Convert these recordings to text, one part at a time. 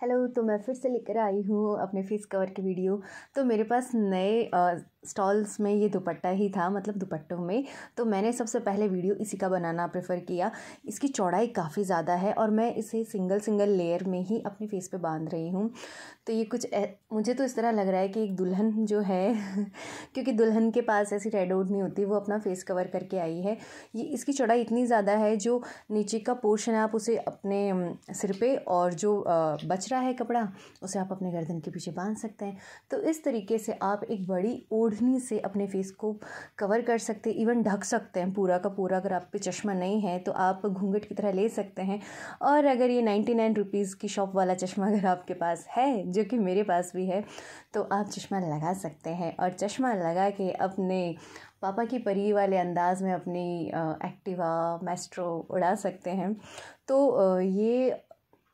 Hello तो मैं फिर से लेकर आई हूँ अपने फेस कवर की वीडियो तो मेरे पास नए स्टॉल्स में ये दुपट्टा ही था मतलब दुपट्टों में। तो मैंने सबसे पहले वीडियो इसी का बनाना प्रेफर किया। इसकी चौड़ाई काफ़ी ज़्यादा है और मैं इसे सिंगल सिंगल लेयर में ही अपने फेस पे बाँध रही हूँ। तो ये कुछ ए, मुझे तो इस तरह लग रहा है कि एक दुल्हन जो है क्योंकि दुल्हन के पास ऐसी रेड आउट नहीं होती वो अपना फेस कवर करके आई है। ये इसकी चौड़ाई इतनी ज़्यादा है जो नीचे का पोर्शन है आप उसे अपने सिर पर और जो बच रहा है कपड़ा, उसे आप अपने गर्दन के पीछे बाँध सकते हैं। तो इस तरीके से आप एक बड़ी ओढ़नी से अपने फेस को कवर कर सकते हैं इवन ढक सकते हैं पूरा का पूरा। अगर आप पे चश्मा नहीं है तो आप घूंघट की तरह ले सकते हैं। और अगर ये नाइन्टी नाइन रुपीज़ की शॉप वाला चश्मा अगर आपके पास है, जो कि मेरे पास भी है तो आप चश्मा लगा सकते हैं। और चश्मा लगा के अपने पापा की परी वाले अंदाज में अपनी एक्टिवा मेस्ट्रो उड़ा सकते हैं। तो ये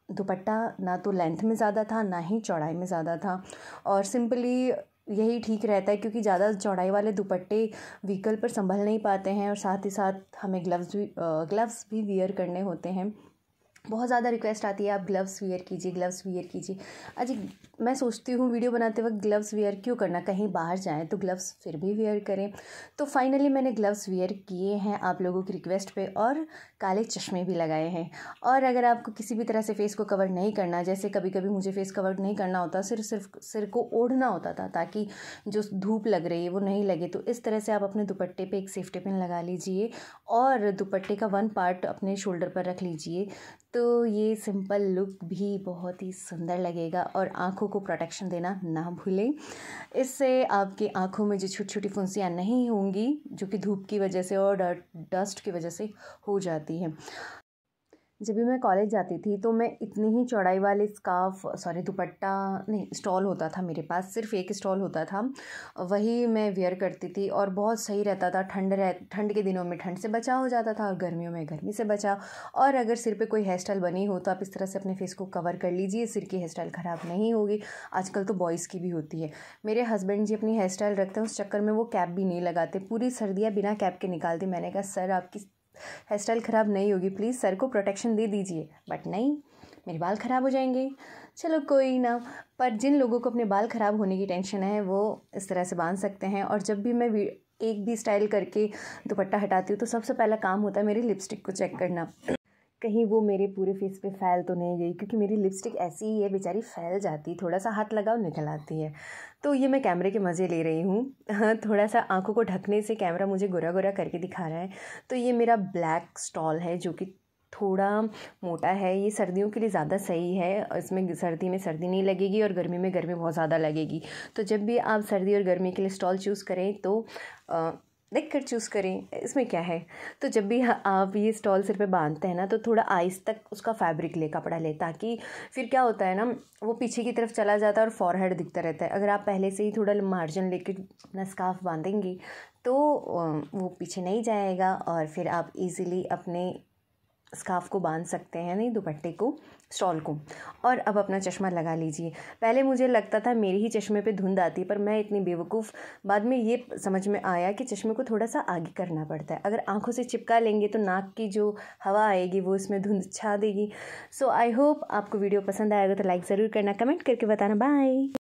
दुपट्टा ना तो लेंथ में ज़्यादा था, ना ही चौड़ाई में ज़्यादा था। और सिंपली यही ठीक रहता है क्योंकि ज़्यादा चौड़ाई वाले दुपट्टे व्हीकल पर संभल नहीं पाते हैं और साथ ही साथ हमें ग्लव्स भी ग्लव्स भी वियर करने होते हैं। बहुत ज़्यादा रिक्वेस्ट आती है, आप ग्लव्स वेयर कीजिए ग्लव्स वेयर कीजिए। अजी, मैं सोचती हूँ वीडियो बनाते वक्त ग्लव्स वेयर क्यों करना? कहीं बाहर जाएँ तो ग्लव्स फिर भी वेयर करें। तो फाइनली मैंने ग्लव्स वेयर किए हैं आप लोगों की रिक्वेस्ट पे और काले चश्मे भी लगाए हैं। और अगर आपको किसी भी तरह से फेस को कवर नहीं करना, जैसे कभी कभी मुझे फेस कवर नहीं करना होता सिर्फ़ सिर्फ़ सिर को ओढ़ना होता था ताकि जो धूप लग रही है वो नहीं लगे तो इस तरह से आप अपने दुपट्टे पर एक सेफ्टी पिन लगा लीजिए और दुपट्टे का वन पार्ट अपने शोल्डर पर रख लीजिए। तो ये सिंपल लुक भी बहुत ही सुंदर लगेगा और आँखों को प्रोटेक्शन देना ना भूलें। इससे आपकी आँखों में जो छोटी छोटी फुंसियाँ नहीं होंगी, जो कि धूप की वजह से और डस्ट की वजह से हो जाती हैं। जब भी मैं कॉलेज जाती थी तो मैं इतनी ही चौड़ाई वाले स्काफ सॉरी, दुपट्टा नहीं, स्टॉल होता था मेरे पास, सिर्फ़ एक स्टॉल होता था, वही मैं वेयर करती थी और बहुत सही रहता था, ठंड रह, ठंड के दिनों में ठंड से बचा हो जाता था और गर्मियों में गर्मी से बचा और अगर सिर पे कोई हेयर स्टाइल बनी हो तो आप इस तरह से अपने फेस को कवर कर लीजिए, सिर की हेयर स्टाइल ख़राब नहीं होगी। आजकल तो बॉयज़ की भी होती है। मेरे हस्बैंड जी अपनी हेयर स्टाइल रखते हैं, उस चक्कर में वो कैप भी नहीं लगाते, पूरी सर्दियाँ बिना कैप के निकालती। मैंने कहा, सर, आपकी हेयर स्टाइल ख़राब नहीं होगी प्लीज़ सर को प्रोटेक्शन दे दीजिए। बट नहीं, मेरे बाल ख़राब हो जाएँगे। चलो कोई ना, पर जिन लोगों को अपने बाल ख़राब होने की टेंशन है, वो इस तरह से बाँध सकते हैं। और जब भी मैं भी एक भी स्टाइल करके दुपट्टा हटाती हूँ तो सबसे पहला काम होता है मेरी लिपस्टिक को चेक करना। कहीं वो मेरे पूरे फेस पे फैल तो नहीं गई, क्योंकि मेरी लिपस्टिक ऐसी ही है, बेचारी फैल जाती थोड़ा सा हाथ लगाओ, निकल आती है। तो ये मैं कैमरे के मज़े ले रही हूँ। हाँ थोड़ा सा आँखों को ढकने से कैमरा मुझे गोरा गोरा करके दिखा रहा है। तो ये मेरा ब्लैक स्टॉल है, जो कि थोड़ा मोटा है। ये सर्दियों के लिए ज़्यादा सही है। इसमें सर्दी में सर्दी नहीं लगेगी और गर्मी में गर्मी बहुत ज़्यादा लगेगी। तो जब भी आप सर्दी और गर्मी के लिए स्टॉल चूज़ करें तो देख कर चूज़ करें। इसमें क्या है? तो जब भी आप ये स्टॉल सिर पे बांधते हैं ना तो थोड़ा आइस तक उसका फैब्रिक ले, कपड़ा ले, ताकि फिर क्या होता है ना, वो पीछे की तरफ़ चला जाता है और फॉरहेड दिखता रहता है। अगर आप पहले से ही थोड़ा मार्जिन लेके अपना स्काफ बांधेंगी तो वो पीछे नहीं जाएगा और फिर आप इजीली अपने स्काफ को बाँध सकते हैं, नहीं, दुपट्टे को, स्टॉल को। और अब अपना चश्मा लगा लीजिए। पहले मुझे लगता था मेरी ही चश्मे पे धुंध आती है, पर मैं इतनी बेवकूफ़, बाद में ये समझ में आया कि चश्मे को थोड़ा सा आगे करना पड़ता है। अगर आँखों से चिपका लेंगे तो नाक की जो हवा आएगी, वो इसमें धुंध छा देगी। सो आई होप आपको वीडियो पसंद आएगा तो लाइक ज़रूर करना, कमेंट करके बताना। बाय